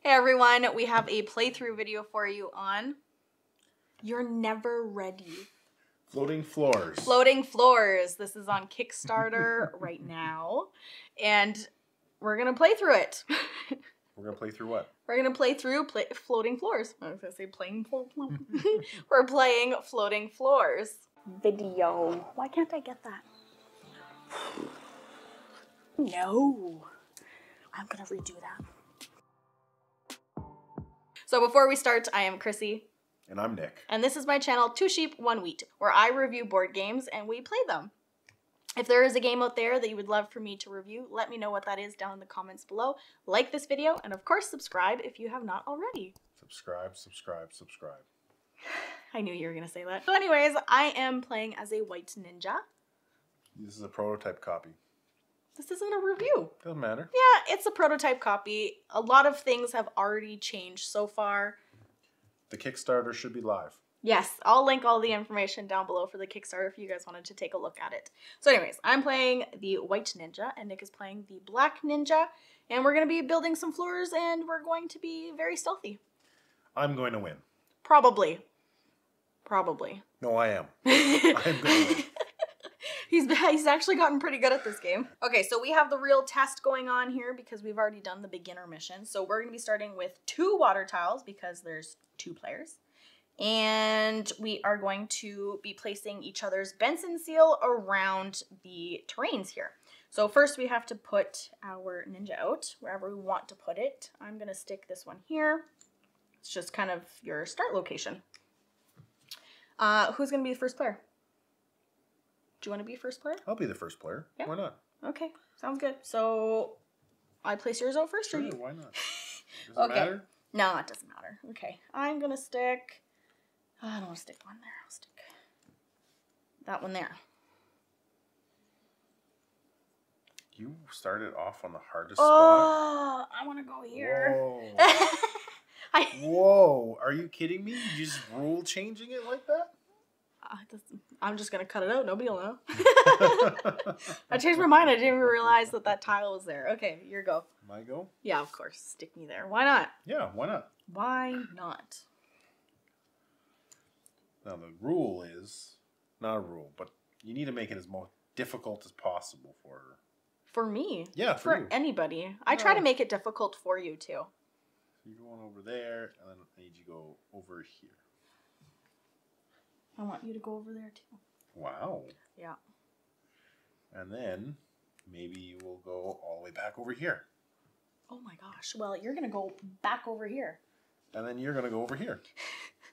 Hey everyone, we have a playthrough video for you on You're Never Ready. Floating floors. Floating Floors. This is on Kickstarter right now. And we're going to play through it. We're gonna play through what? We're going to play through play- Floating Floors. I was going to say playing flo- flo- We're playing Floating Floors. Video. Why can't I get that? No. I'm going to redo that. So before we start, I am Krissy. And I'm Nick. And this is my channel, Two Sheep, One Wheat, where I review board games and we play them. If there is a game out there that you would love for me to review, let me know what that is down in the comments below. Like this video, and of course, subscribe if you have not already. Subscribe, subscribe, subscribe. I knew you were going to say that. So, anyways, I am playing as a white ninja. This is a prototype copy. This isn't a review. Doesn't matter. Yeah, it's a prototype copy. A lot of things have already changed so far. The Kickstarter should be live. Yes, I'll link all the information down below for the Kickstarter if you guys wanted to take a look at it. So, anyways, I'm playing the White Ninja, and Nick is playing the Black Ninja, and we're going to be building some floors, and we're going to be very stealthy. I'm going to win. Probably. Probably. No, I am. I'm going to win. He's he's actually gotten pretty good at this game. Okay, so we have the real test going on here because we've already done the beginner mission. So we're going to be starting with two water tiles because there's two players. And we are going to be placing each other's Benson seal around the terrains here. So first we have to put our ninja out wherever we want to put it. I'm going to stick this one here. It's just kind of your start location. Uh, who's going to be the first player? Do you want to be first player? I'll be the first player. Yeah. Why not? Okay, sounds good. So I place yours out first, or you? why not? Does Okay. it matter? No, it doesn't matter. Okay, I'm gonna stick. oh, I don't want to stick one there. I'll stick that one there. You started off on the hardest spot. Oh, I want to go here. Whoa. I, Whoa. Are you kidding me? You just rule changing it like that? uh, this- I'm just gonna cut it out. Nobody will know. I changed my mind. I didn't even realize that that tile was there. Okay, your go. My go? Yeah, of course. Stick me there. Why not? Yeah, why not? Why not? Now the rule is not a rule, but you need to make it as most difficult as possible for her. For me. Yeah, for, For anybody. I try to make it difficult for you too. So you're going over there, and then I need you to go over here. I want you to go over there too. Wow. Yeah. And then maybe you will go all the way back over here. Oh my gosh. Well, you're going to go back over here. And then you're going to go over here.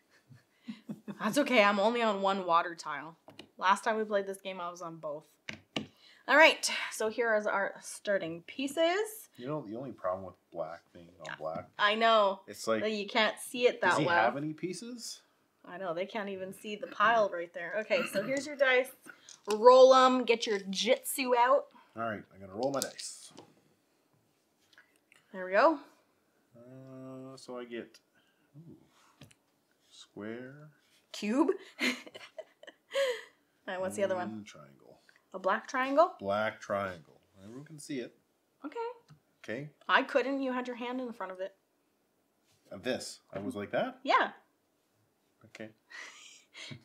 That's okay. I'm only on one water tile. Last time we played this game, I was on both. All right. So here is our starting pieces. You know, the only problem with black being on black, I know it's like, you can't see it that does he well. have any pieces? I know. They can't even see the pile right there. Okay. So here's your dice. Roll them. Get your jitsu out. All right, I'm going to roll my dice. There we go. Uh, so I get ooh, square. Cube. what's the other one? Triangle. A black triangle? Black triangle. Everyone can see it. Okay. Okay. I couldn't. You had your hand in the front of it. And this. I was like that? Yeah. Okay.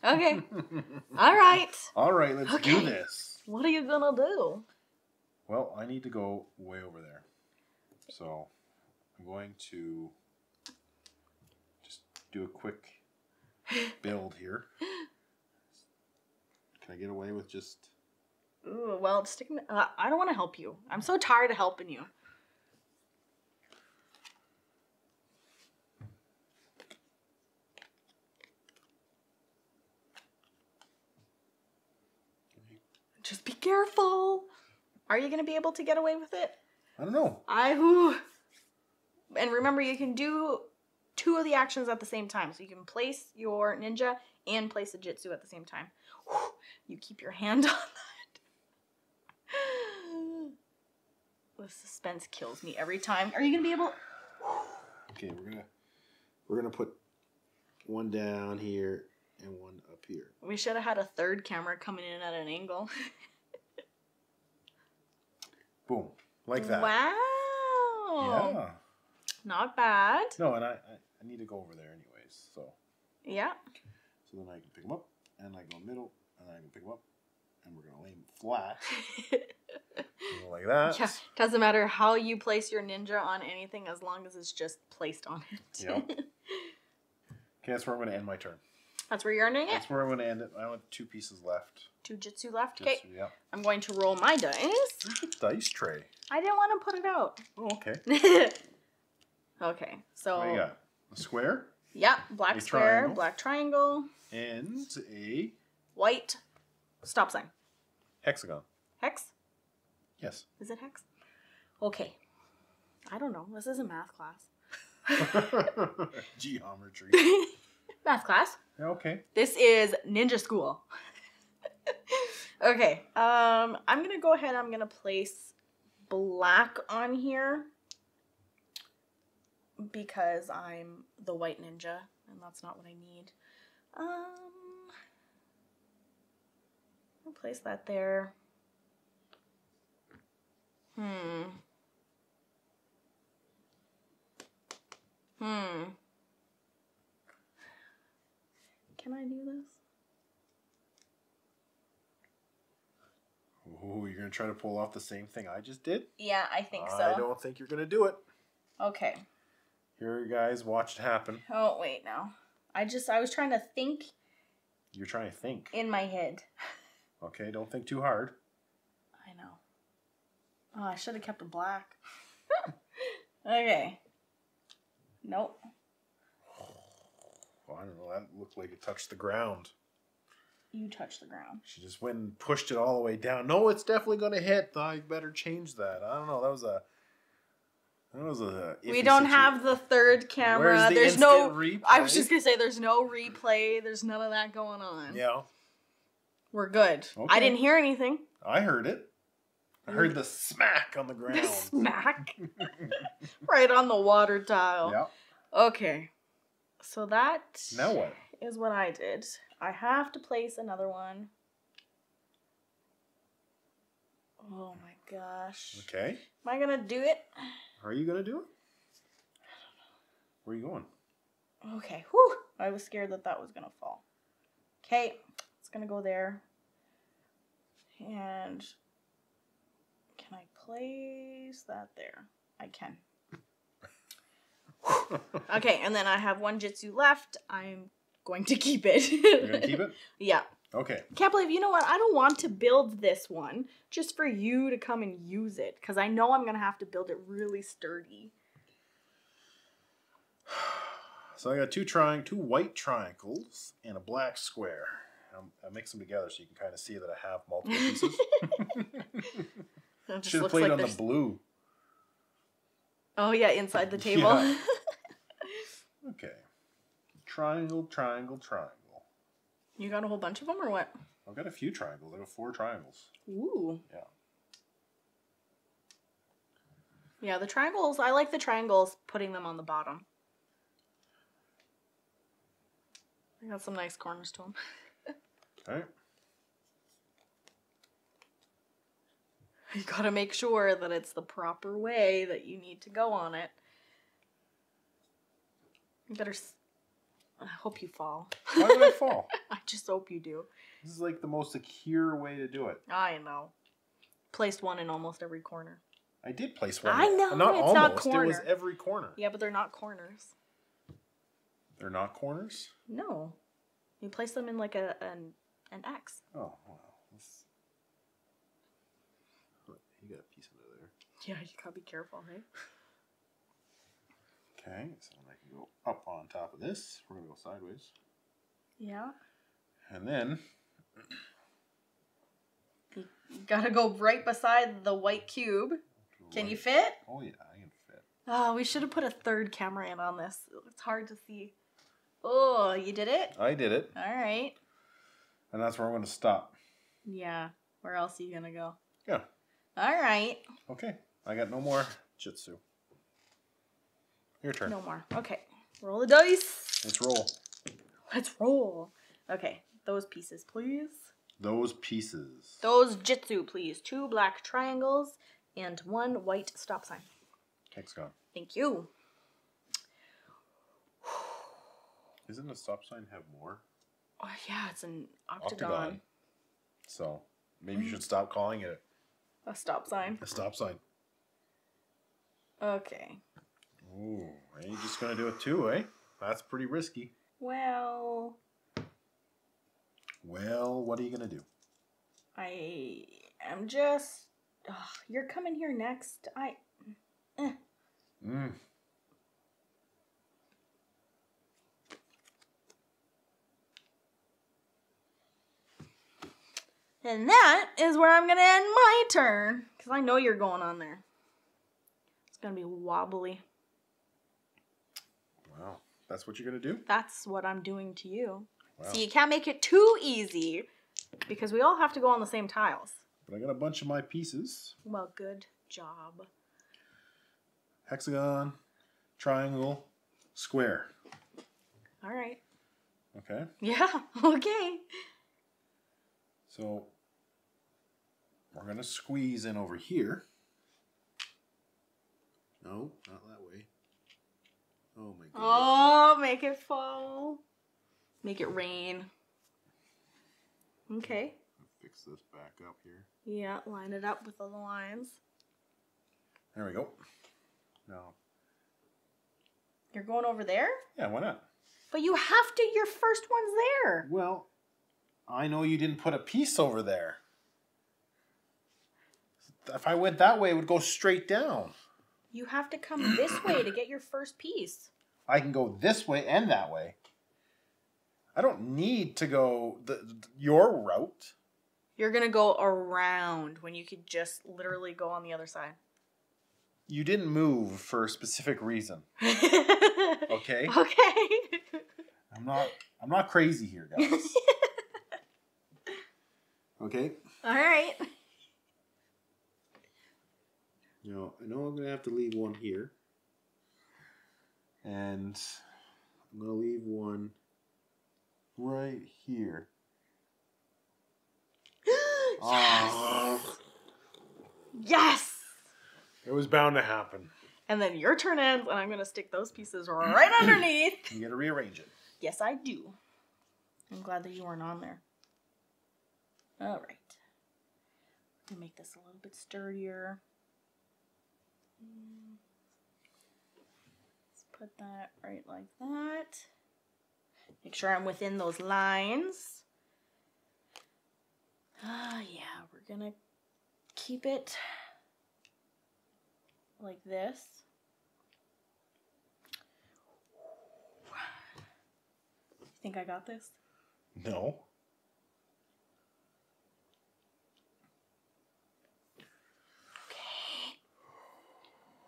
Okay. All right. All right, let's do this. What are you gonna do? Well, I need to go way over there. So I'm going to just do a quick build here. Can I get away with just. Ooh, well, sticking. Uh, I don't want to help you. I'm so tired of helping you. Just be careful. Are you gonna be able to get away with it? I don't know. I who. And remember, you can do two of the actions at the same time. So you can place your ninja and place a jitsu at the same time. Whew, You keep your hand on that. The suspense kills me every time. Are you gonna be able? Okay, we're gonna we're gonna put one down here and one up here. We should have had a third camera coming in at an angle. Boom, like that. Wow. Yeah. Not bad. No, and I, I, I need to go over there anyways. So Yeah. so then I can pick them up, and I go middle, and I can pick them up, and we're gonna lay them flat, like that. yeah. Doesn't matter how you place your ninja on anything as long as it's just placed on it. Yep. Okay, that's where I'm gonna end my turn. That's where you're ending it. That's where I'm gonna end it. I have two pieces left. Two jitsu left. Okay. yeah. I'm going to roll my dice. Dice tray. I didn't want to put it out. Oh, okay. okay. So What do you got? A square yeah, black A square, triangle. black triangle, and a white stop sign. hexagon. Hex? Yes. Is it hex? Okay. I don't know. This is a math class. Geometry. math class. Okay. This is ninja school. okay. Um I'm to go ahead I'm to place black on here because I'm the white ninja and that's not what I need. Um I'll place that there. Hmm. Hmm. Can I do this? Oh, you're gonna try to pull off the same thing I just did? Yeah, I think so. I don't think you're gonna do it. Okay. Here, you guys, watch it happen. Oh, wait, no. I just, I was trying to think You're trying to think. in my head. Okay, don't think too hard. I know. Oh, I should have kept it black. okay. Nope. I don't know. That looked like it touched the ground. You touched the ground. She just went and pushed it all the way down. No, it's definitely gonna hit. I better change that. I don't know. That was a. That was a. we don't situ- have the third camera. The there's no. replay? I was just gonna say there's no replay. There's none of that going on. Yeah, We're good. I didn't hear anything. I heard it. I mm. heard the smack on the ground. The smack right on the water tile. yeah. Okay. So that Now what? is what I did. I have to place another one. Oh my gosh. Okay. Am I gonna do it? Are you gonna do it? I don't know. Where are you going? Okay. Whew. I was scared that that was gonna fall. Okay. It's gonna go there. And can I place that there? I can. Okay, and then I have one jitsu left. I'm going to keep it. You're gonna keep it? Yeah. Okay. Can't believe, you know what? I don't want to build this one just for you to come and use it because I know I'm going to have to build it really sturdy. So I got two triang, two white triangles and a black square. Um, I mix them together so you can kind of see that I have multiple pieces. Should have played like on the blue. Oh, yeah, inside the table. Yeah. Okay. Triangle, triangle, triangle. you got a whole bunch of them or what? I've got a few triangles. I got four triangles. Ooh. Yeah. Yeah, the triangles, I like the triangles, putting them on the bottom. They got some nice corners to them. Okay. You gotta make sure that it's the proper way that you need to go on it. You better. S- I hope you fall. Why would I fall? I just hope you do. This is like the most secure way to do it. I know. Placed one in almost every corner. I did place one. I know, Not it's almost. not It was every corner. Yeah, but they're not corners. They're not corners. No, you place them in like a an an X. Oh wow. This... You got a piece under there. Yeah, you gotta be careful, hey. Okay, so then I can go up on top of this. We're gonna go sideways, Yeah. and then You gotta go right beside the white cube. Can you fit? Oh yeah, I can fit. Oh, we should have put a third camera in on this. It's hard to see. Oh, you did it? I did it, All right. and that's where I'm gonna stop. Yeah. Where else are you gonna go? Yeah. All right. Okay, I got no more jitsu. Your turn. No more. Okay. Roll the dice. Let's roll Let's roll. Okay. Those pieces, please. those pieces. Those jitsu, please. Two black triangles and one white stop sign. Hexagon. Thank you. Isn't a stop sign have more? Oh, yeah, it's an octagon. Octagon. So maybe you should stop calling it A stop sign. a stop sign. Okay. Ooh, are you just gonna do it too, eh? That's pretty risky. Well, Well, what are you gonna do? I am just. Ugh, you're coming here next. I. Mm. And that is where I'm gonna end my turn. Because I know you're going on there. It's gonna be wobbly. Wow, that's what you're gonna do? That's what I'm doing to you. Wow. So you can't make it too easy. Because we all have to go on the same tiles. But I got a bunch of my pieces: Well, good job. hexagon, triangle, square. Alright. Okay, Yeah, okay. so we're gonna squeeze in over here. No, not that way. Oh my god. Oh, make it fall. Make it rain. Okay. Fix this back up here. Yeah, line it up with all the lines. There we go. Now, You're going over there? yeah, why not? But you have to, your first one's there. Well, I know you didn't put a piece over there. If I went that way, it would go straight down. You have to come this way to get your first piece. I can go this way and that way. I don't need to go the, your route. You're gonna go around when you could just literally go on the other side. You didn't move for a specific reason. Okay? okay. I'm not I'm not crazy here, guys. Okay? All right. You know, I know I'm gonna have to leave one here. And I'm gonna leave one right here. yes. Ah. Yes. It was bound to happen. And then your turn ends, and I'm gonna stick those pieces right underneath. You gotta rearrange it. Yes, I do. I'm glad that you weren't on there. All right. Let me make this a little bit sturdier. Let's put that right like that. Make sure I'm within those lines. Ah, yeah, we're gonna keep it like this. You think I got this? No.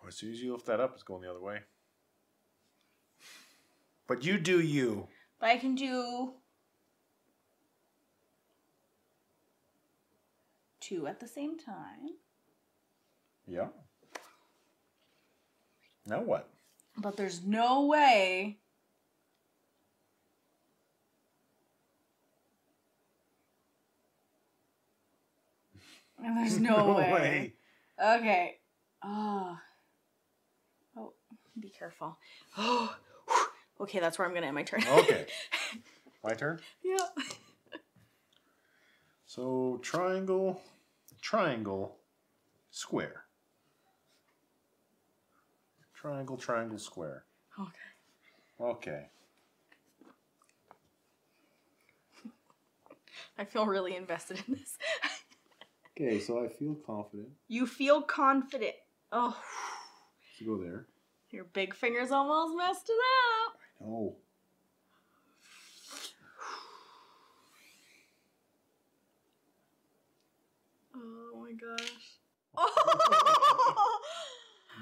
As soon as you lift that up, it's going the other way. But you do you. But I can do two at the same time. Yeah. Now what? But there's no way. There's no, way. Okay. Oh. Be careful. Oh. Okay, that's where I'm gonna end my turn. Okay. My turn. yeah. So triangle, triangle, square. Triangle, triangle, square. Okay. Okay. I feel really invested in this. Okay, so I feel confident You feel confident. Oh, to go there. Your big fingers almost messed it up. No. Oh my gosh. Oh,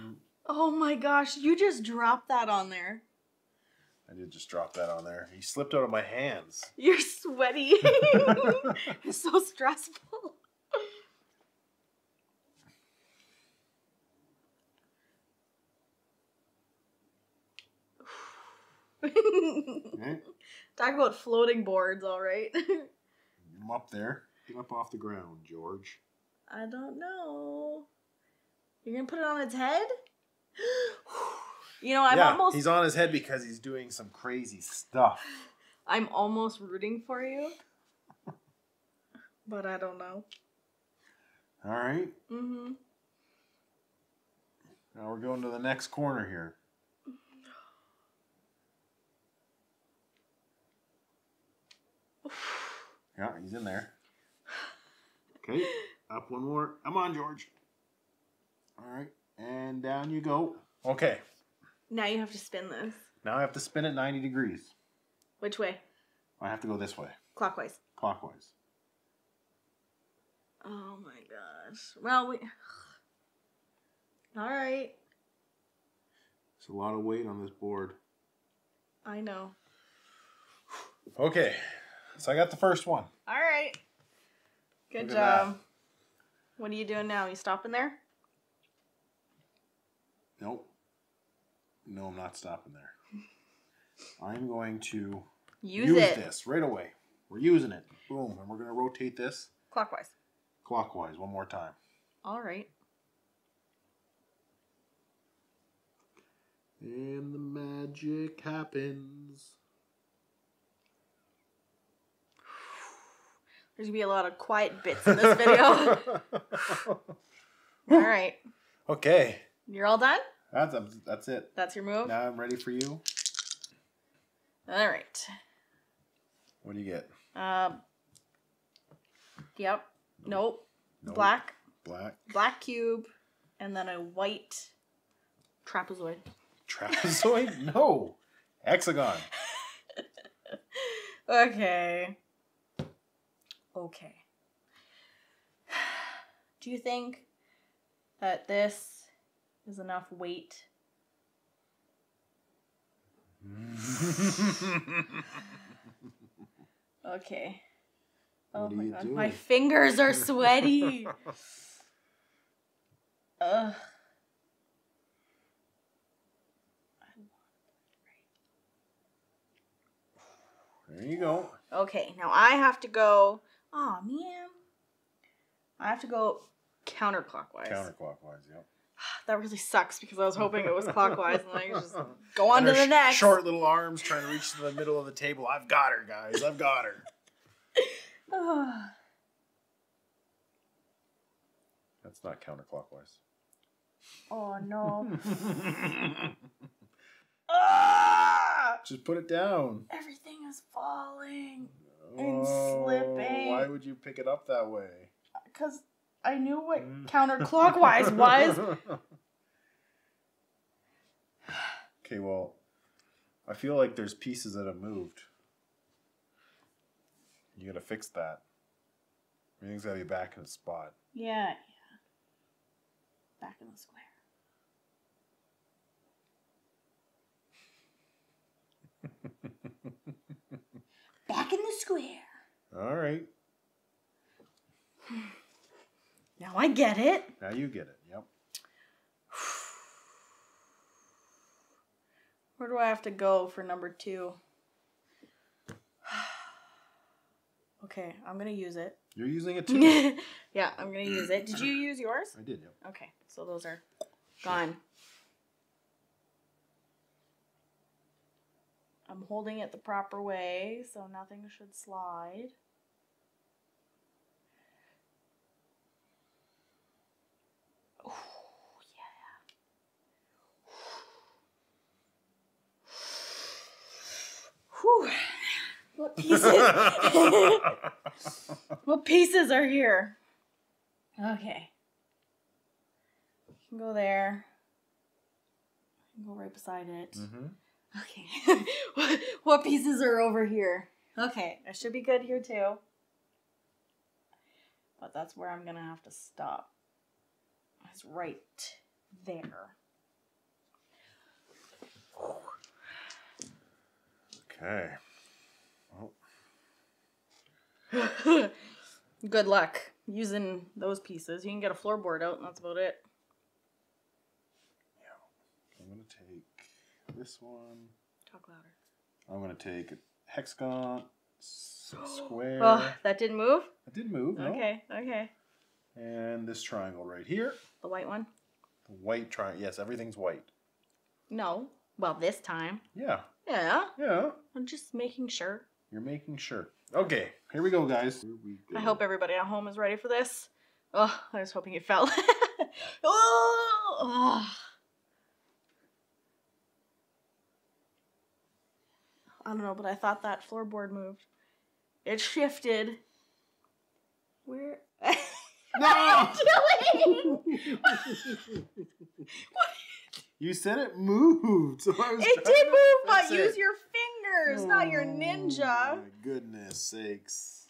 oh my gosh, you just dropped that on there. I did just drop that on there. He slipped out of my hands. You're sweaty. it's so stressful. Okay. Talk about floating boards, all right. I'm up there. Get up off the ground, George. I don't know. You're gonna put it on its head? You know, I'm yeah, almost he's on his head because he's doing some crazy stuff. I'm almost rooting for you. But I don't know. All right. Mm-hmm. Now we're going to the next corner here. Yeah, he's in there. Okay, up one more. Come on, George. All right, and down you go. Okay, Now you have to spin this. now I have to spin it 90 degrees. Which way? I have to go this way, Clockwise. clockwise. Oh my gosh. Well, we. All right. It's a lot of weight on this board. I know. Okay, so I got the first one. All right. Good Look job. What are you doing now? You stopping there? Nope. No, I'm not stopping there. I'm going to Use, use it. this right away. We're using it. Boom. And we're going to rotate this Clockwise. clockwise one more time. All right. And the magic happens. There's gonna be a lot of quiet bits in this video. all right. okay. You're all done? That's, that's it. That's your move? Now I'm ready for you. All right. What do you get? Um. Yep. Nope. Nope. Black. Black. Black cube, and then a white trapezoid. Trapezoid? no. Hexagon. Okay. Okay. Do you think that this is enough weight? Okay. Oh my god, doing? my fingers are sweaty. Ugh. there you go. Okay, now I have to go. Oh man, I have to go counterclockwise. Counterclockwise, yep. That really sucks because I was hoping it was clockwise and I could just go on to And her the next. Short little arms trying to reach to the middle of the table. I've got her, guys. I've got her. That's not counterclockwise. oh no. Ah! Just put it down. Everything is falling And slipping. Why would you pick it up that way? because I knew what Mm. counterclockwise was. okay, well, I feel like there's pieces that have moved. You gotta fix that. Everything's gotta be back in its spot. Yeah, yeah. Back in the square. Back in the square. All right. Now I get it. Now you get it. Yep. Where do I have to go for number two? okay, I'm gonna use it. You're using it too. yeah, I'm gonna use it. Did you use yours? I did, yep. Okay, so those are gone. I'm holding it the proper way, so nothing should slide. Ooh, yeah. Whew. What pieces? what pieces are here? Okay. You can go there. You can go right beside it. hmm Okay. what, what pieces are over here? Okay, I should be good here too. But that's where I'm gonna have to stop. It's right there. Okay. Well, good luck using those pieces. You can get a floorboard out, and that's about it. I'm gonna take this one. Talk louder. I'm gonna take a hexagon, square. Oh, that didn't move? It did move, no? Okay, okay. And this triangle right here. The white one? The white triangle. Yes, everything's white. No. Well, this time. Yeah, Yeah. yeah. I'm just making sure. You're making sure. Okay, here we go, guys. Here we go. I hope everybody at home is ready for this. Oh, I was hoping it fell. oh, oh. I don't know, but I thought that floorboard moved. It shifted. Where? No! doing? you said it moved. So I was It did move, but fix use it. your fingers, not your Oh, ninja. My goodness sakes.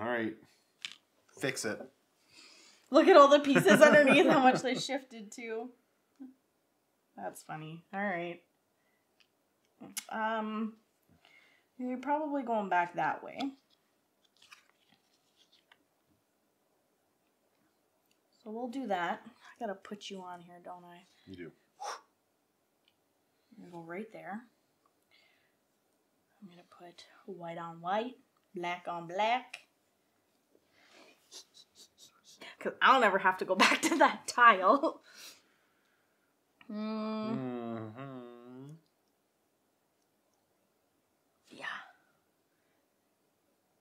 All right. Fix it. Look at all the pieces underneath, how much they shifted to. That's funny. All right. Um, you're probably going back that way. So we'll do that. I gotta put you on here, don't I? You do. I'm gonna go right there. I'm gonna put white on white, black on black. Cause I'll never have to go back to that tile. Mm, Mm-hmm. yeah.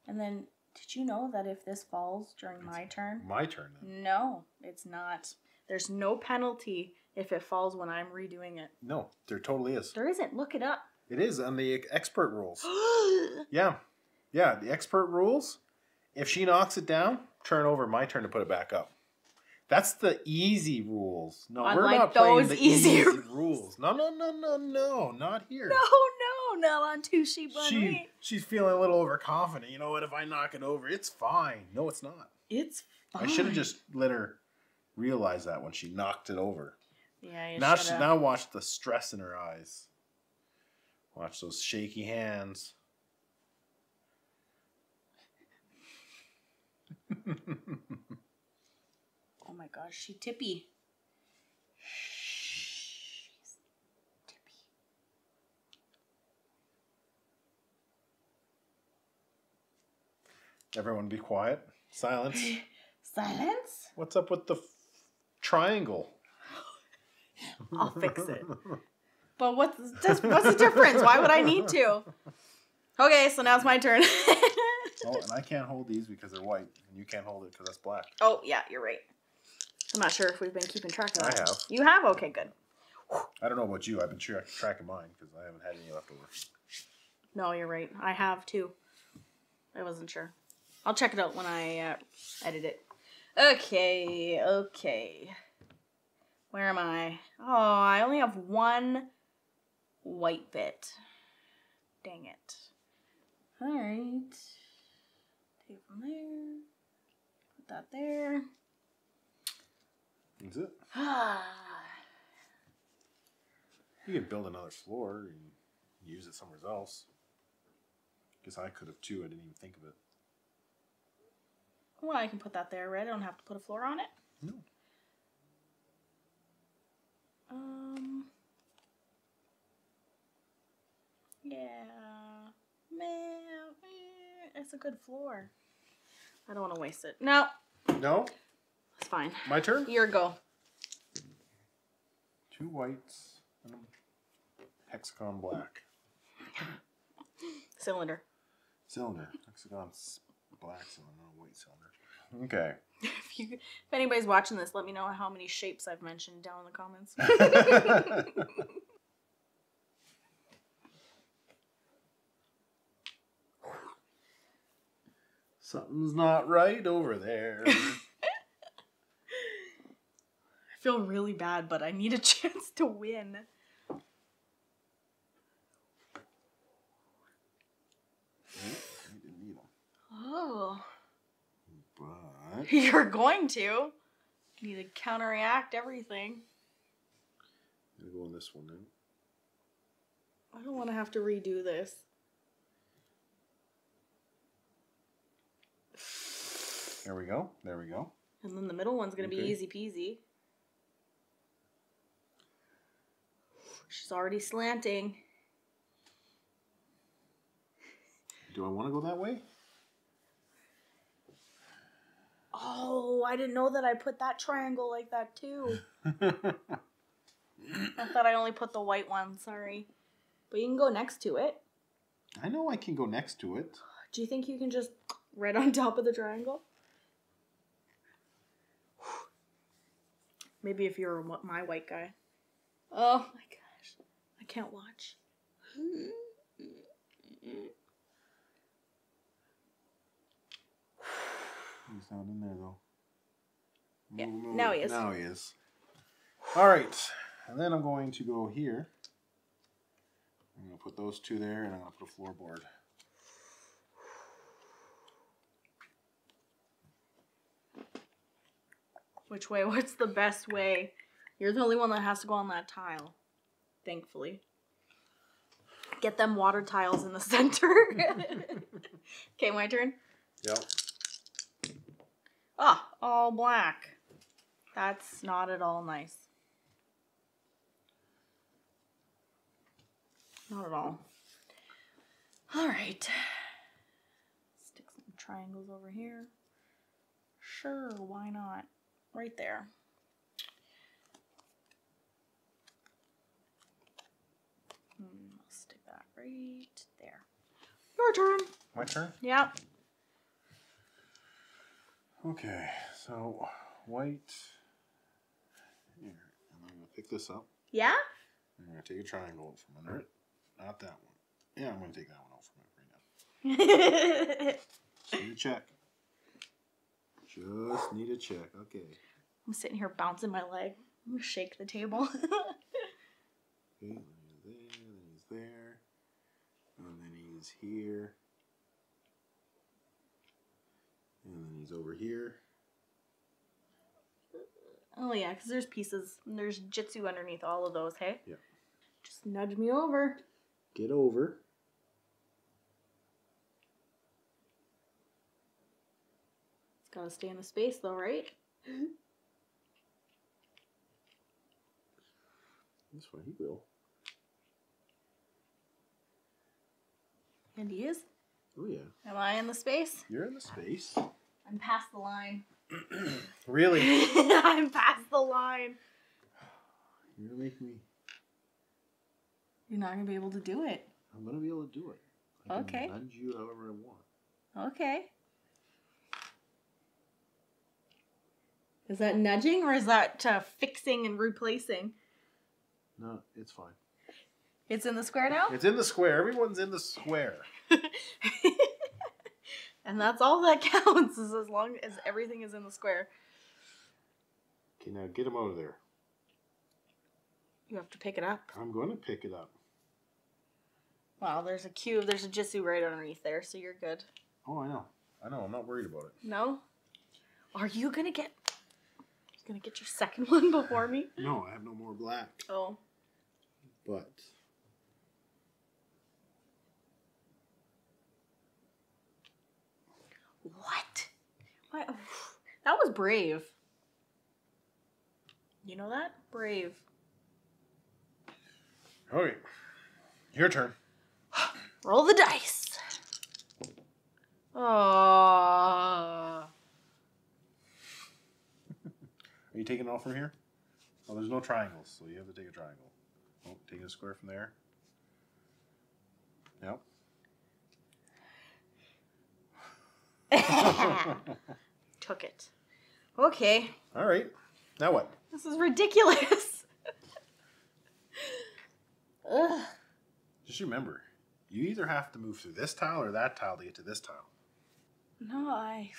And then, did you know that if this falls during my turn? My turn then. No, it's not. There's no penalty if it falls when I'm redoing it. No, there totally is. There isn't. Look it up. It is on the expert rules. Yeah. Yeah, the expert rules. If she knocks it down, turn over. My turn to put it back up. That's the easy rules. No, I we're not playing the easy easy, rules. rules. No, no, no, no, no, not here. no, no, not on sheep on she she's feeling a little overconfident. You know what? If I knock it over, it's fine. No, it's not. It's fine. I should have just let her realize that when she knocked it over. Yeah, you now, she, now watch the stress in her eyes. Watch those shaky hands. Oh my gosh, she tippy. Everyone, be quiet. Silence. Silence? What's up with the f- triangle? I'll fix it. But what's just what's the difference? Why would I need to? Okay, so now it's my turn. Oh, and I can't hold these because they're white, and you can't hold it because that's black. oh yeah, you're right. I'm not sure if we've been keeping track of that. I that. have. You have? Okay, good. I don't know about you. I've been tra- tracking mine because I haven't had any left over. No, you're right. I have too. I wasn't sure. I'll check it out when I uh, edit it. Okay, okay. Where am I? Oh, I only have one white bit. Dang it. Alright. Take it from there. Put that there. Is it? Ah. You could build another floor and use it somewhere else. Guess I could have too. I didn't even think of it. Well, I can put that there, right? I don't have to put a floor on it. No. Um. Yeah. Man, it's a good floor. I don't want to waste it. No, No. it's fine. My turn. Your go. Two whites and a hexagon black Cylinder. cylinder. Hexagon s- black cylinder, not a white cylinder. Okay. If you, if anybody's watching this, let me know how many shapes I've mentioned down in the comments. Something's not right over there. I feel really bad, but I need a chance to win. I didn't need 'em. Oh, But you're going to. You need to counteract everything. I'm gonna go on this one then. I don't want to have to redo this. There we go. There we go. And then the middle one's gonna be easy peasy. She's already slanting. Do I want to go that way? Oh, I didn't know that I put that triangle like that too. I thought I only put the white one. Sorry, but you can go next to it. I know I can go next to it. Do you think you can just right on top of the triangle? Maybe if you're my white guy. Oh my gosh. I can't watch. He's not in there though. Yeah, now he is. Now he is. All right, and then I'm going to go here. I'm going to put those two there, and I'm going to put a floorboard. Which way? What's the best way? You're the only one that has to go on that tile. Thankfully. Get them water tiles in the center. okay, my turn. Yep. Ah, all black. That's not at all nice. Not at all. All right. Stick some triangles over here. Sure, why not? Right there. Hmm, I'll stick that right there. Your turn. My turn. Yep. Okay, so white. Here, and I'm to pick this up. Yeah? I'm to take a triangle out from under it. Not that one. Yeah, I'm to take that one out from it right now. Just need a check. Just need a check. Okay. I'm sitting here bouncing my leg. I'm gonna shake the table. Okay, then he's there, then he's there, and then he's here, over here. oh yeah, because there's pieces. and There's jitsu underneath all of those. Hey. Yeah. Just nudge me over. Get over. It's gotta stay in the space though, right? This one he will. And he is. Oh yeah, Am I in the space? you're in the space. I'm past the line. really? I'm past the line. You're gonna make me. You're not gonna be able to do it. I'm gonna be able to do it. I Okay. Nudge you however I want. Okay. Is that nudging or is that uh, fixing and replacing? No, it's fine. It's in the square now? It's in the square. Everyone's in the square. and that's all that counts is as long as everything is in the square. Okay, now get him out of there. You have to pick it up. I'm going to pick it up. Wow, there's a cube. There's a Jitsu right underneath there, so you're good. Oh, I know. I know. I'm not worried about it. No? Are you gonna get you gonna get your second one before me? No, I have no more black. Oh. But What? What? That was brave. You know that? Brave. okay, your turn. Roll the dice. Oh. Are you taking it all from here? Oh, there's no triangles, so you have to take a triangle. Oh, take a square from there. Yep. Took it. Okay. all right. Now what? This is ridiculous. Ugh. Just remember, you either have to move through this tile or that tile to get to this tile. No, I.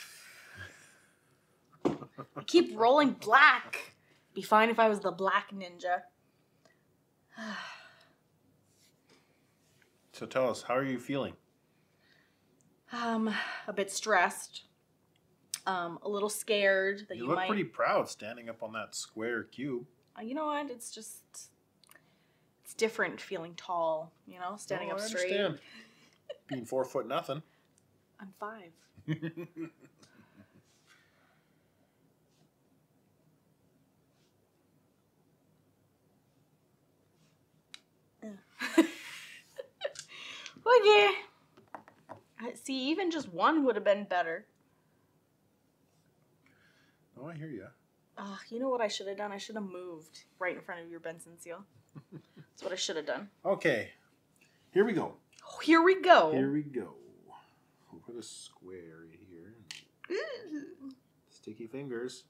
I keep rolling black. Be fine if I was the black ninja. So tell us, how are you feeling? Um, a bit stressed. Um, a little scared that You, you, look might. pretty proud standing up on that square cube. Uh, You know what? It's just. It's different feeling tall. You know, standing Oh, up I straight. understand. Being four foot nothing. I'm five. okay. Uh, See, even just one would have been better. oh, I hear you. Ah, you know what I should have done? I should have moved right in front of your Benson seal. That's what I should have done. Okay. Here we go. Oh, here we go. Here we go. We'll put a square in here. Sticky fingers.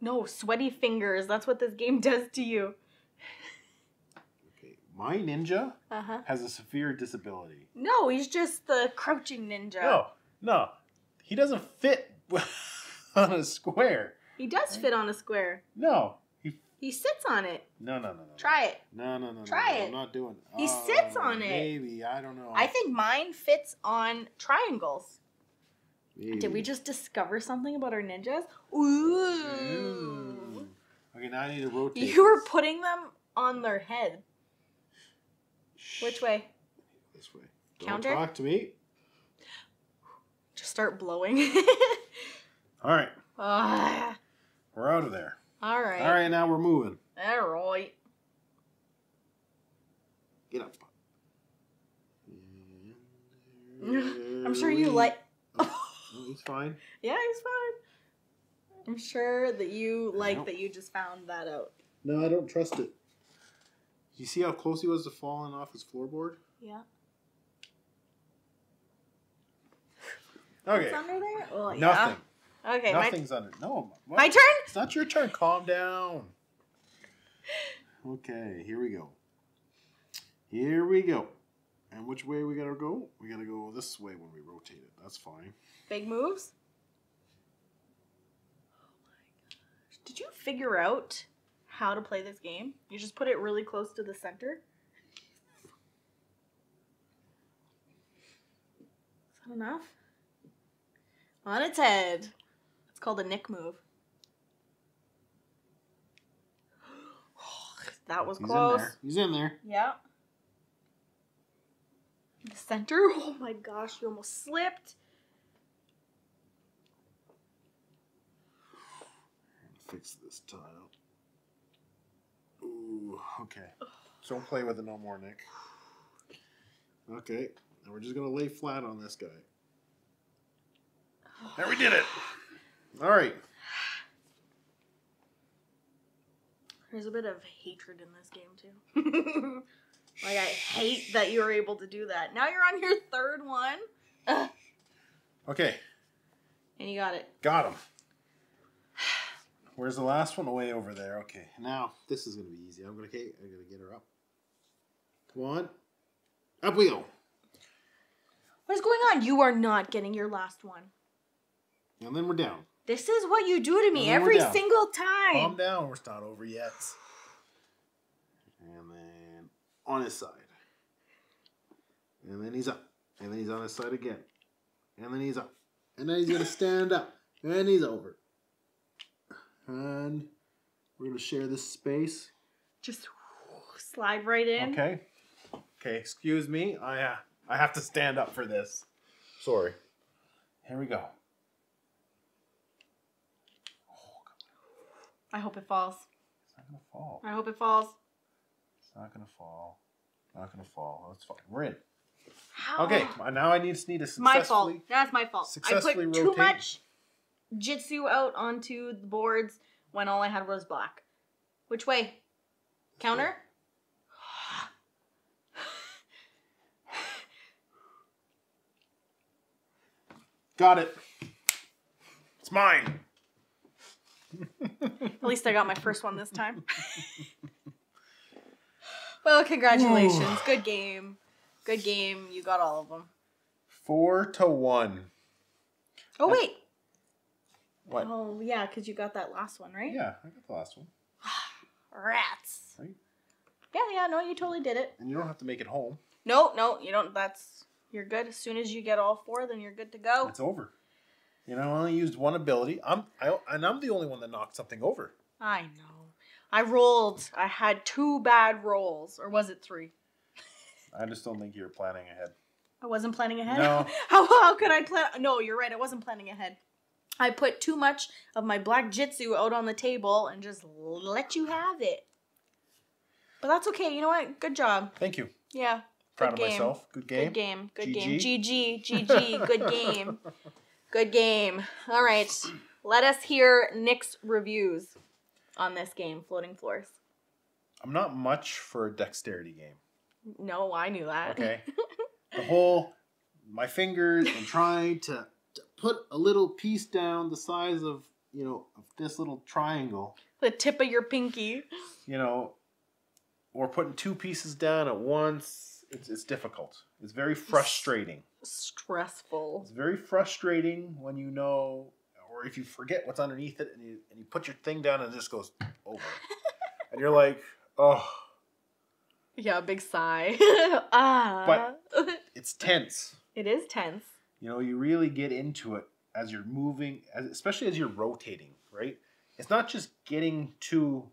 No, sweaty fingers. That's what this game does to you. My ninja Uh huh. has a severe disability. No, he's just the crouching ninja. No, no. He doesn't fit on a square. He does fit on a square. No. He He sits on it. no no no no. Try it. No no no. no, Try no, it. I'm not doing it. He sits on it. Maybe I don't know. I think mine fits on triangles. Maybe. Did we just discover something about our ninjas? Ooh. Ooh. Okay, now I need to rotate. You were putting them on their head. Which way? This way. Don't Counter? talk to me. Just start blowing. All right, Ah, we're out of there. all right. All right, now we're moving. All right. Get up. I'm sure you like. He's fine. Yeah, he's fine. I'm sure that you like Nope. that you just found that out. No, I don't trust it. You see how close he was to falling off his floorboard? Yeah. Okay. What's under there? Well, yeah. Nothing. Okay, my, Nothing's under. No. what? my turn? It's not your turn. Calm down. Okay, here we go. Here we go. And which way we gotta go? We gotta go this way when we rotate it. That's fine. Big moves? Oh my gosh. Did you figure out how to play this game? You just put it really close to the center? Is that enough? On its head. It's called a nick move. That was He's close. in. He's in there. Yeah. The center. Oh my gosh, you almost slipped. Fix this tile. Ooh, okay. Don't play with it no more, Nick. Okay, and we're just gonna lay flat on this guy. There, we did it. All right. There's a bit of hatred in this game too. like I hate that you were able to do that. Now you're on your third one. Okay, And you got it. got him. Where's the last one? Way over there. Okay, now this is gonna be easy. I'm gonna okay, I'm gonna get her up. Come on, up we go. What is going on? You are not getting your last one. And then we're down. This is what you do to me And then we're every single time. Calm down. We're not over yet. And then on his side. And then he's up. And then he's on his side again. And then he's up. And then he's to stand up. And he's over. And we're going to share this space. Just slide right in. Okay. Okay, excuse me. I uh, I have to stand up for this. Sorry. Here we go. I hope it falls. It's not going to fall. I hope it falls. It's not going to fall. Not going to fall. That's fine. We're in. How? Okay, now I just need to successfully. My fault. That's my fault. I successfully put too rotate. much jitsu out onto the boards when all I had was black. Which way? Counter? Got it. It's mine. At least I got my first one this time. well, congratulations. Good game. Good game. You got all of them. Four to one. Oh, wait. What? Oh, yeah, because you got that last one, right? Yeah, I got the last one. Rats. Right? Yeah, yeah, no, you totally did it. And you don't have to make it home. No, no, you don't. That's. You're good. As soon as you get all four, then you're good to go. It's over. You know, I only used one ability. I'm I, and I'm the only one that knocked something over. I know. I rolled. I had two bad rolls. Or was it three? I just don't think you were planning ahead. I wasn't planning ahead. No. how, how could I plan? No, you're right. I wasn't planning ahead. I put too much of my black jitsu out on the table and just let you have it. But that's okay. You know what? Good job. Thank you. Yeah. Proud Good of game. myself. Good game. Good game. Good GG. game. GG. GG. Good game. Good game. All right. Let us hear Nick's reviews. on this game, Floating Floors? I'm not much for a dexterity game. No, I knew that. Okay. the whole my fingers and trying to, to put a little piece down the size of you know of this little triangle, The tip of your pinky. you know, or putting two pieces down at once. It's it's difficult. It's very frustrating. Stressful. It's very frustrating when you know, or if you forget what's underneath it and you and you put your thing down and it just goes over, and you're like, oh, Yeah, big sigh. ah. But it's tense. it is tense. You know, you really get into it as you're moving, as, especially as you're rotating, right? It's not just getting to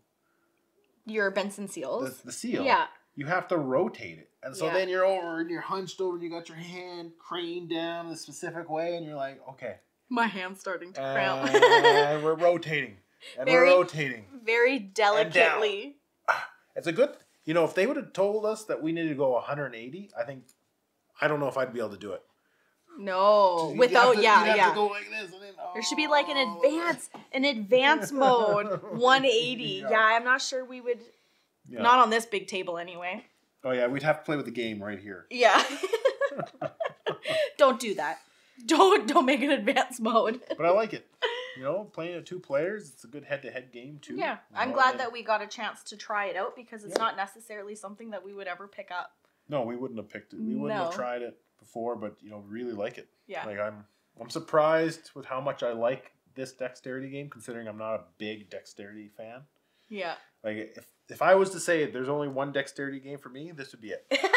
Your Benson the, seals. the seal. Yeah. You have to rotate it. And so Yeah. then you're over and you're hunched over and you got your hand craned down a specific way and you're like, okay. My hand's starting to cramp. And we're rotating. And Very- we're rotating. Very delicately. It's a good, you know, if they would have told us that we needed to go 180, I think, I don't know if I'd be able to do it. No. You'd Without, to- yeah, yeah. like this and then, There should be like an oh. advance, an advance mode, 180. Yeah. Yeah. I'm not sure we would. Yeah. Not on this big table anyway. Oh yeah, we'd have to play with the game right here. Yeah. don't do that. Don't don't make an advance mode. But I like it. You know, playing at two players, it's a good head-to-head game too. Yeah, you I'm know, glad and- that we got a chance to try it out because it's Yeah. not necessarily something that we would ever pick up. No, we wouldn't have picked it. We wouldn't have tried it before, but you know, really like it. Yeah. Like I'm, I'm surprised with how much I like this dexterity game, considering I'm not a big dexterity fan. Yeah. Like if if I was to say there's only one dexterity game for me, this would be it.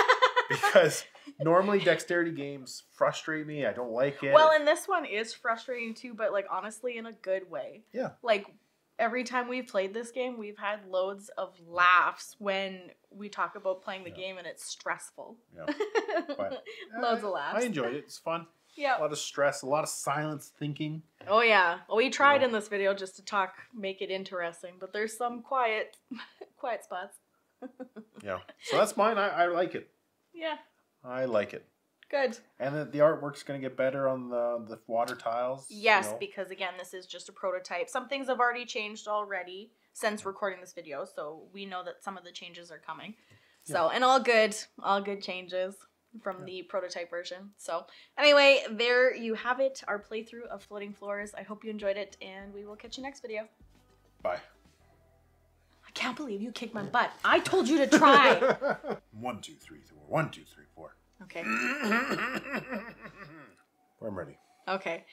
Because normally dexterity games frustrate me. I don't like it. well, and this one is frustrating too, but like honestly in a good way. Yeah. Like every time we've played this game, we've had loads of laughs when we talk about playing the Yeah. game and it's stressful. Yeah. But- eh, loads I- of laughs. I enjoyed it. It's fun. Yeah. A lot of stress, a lot of silence thinking. Oh yeah. Well, we tried Yeah. in this video just to talk, make it interesting, but there's some quiet, quiet spots. Yeah. So that's mine. I, I like it. Yeah. I like it. Good. And the, the artwork's going to get better on the, the water tiles. you Yes, know. because again, this is just a prototype. Some things have already changed already since recording this video, so we know that some of the changes are coming. So, and all good, all good changes from Yeah. the prototype version. So, anyway, there you have it, our playthrough of Floating Floors. I hope you enjoyed it, and we will catch you next video. Bye. I can't believe you kicked my butt. I told you to try. One, two, three, four. One, two, three, four. okay. I'm ready. Okay.